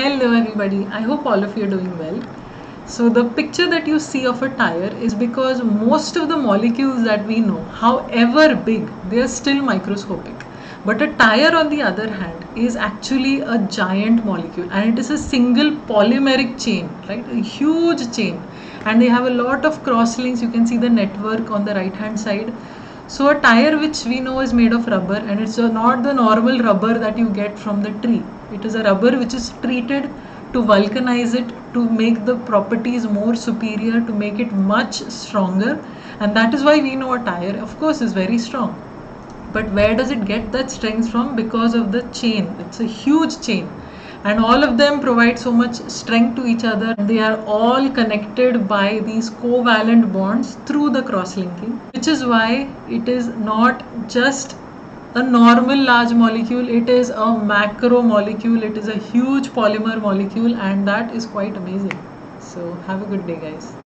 Hello everybody, I hope all of you are doing well. So the picture that you see of a tire is because most of the molecules that we know, however big, they are still microscopic. But a tire on the other hand is actually a giant molecule and it is a single polymeric chain, right? A huge chain. And they have a lot of cross links. You can see the network on the right hand side. So a tire which we know is made of rubber and it's not the normal rubber that you get from the tree. It is a rubber which is treated to vulcanize it to make the properties more superior to make it much stronger. And that is why we know a tire of course is very strong. But where does it get that strength from? Because of the chain. It's a huge chain and all of them provide so much strength to each other. They are all connected by these covalent bonds through the cross linking which is why it is not just a normal large molecule it is a macro molecule it is a huge polymer molecule and that is quite amazing. So have a good day guys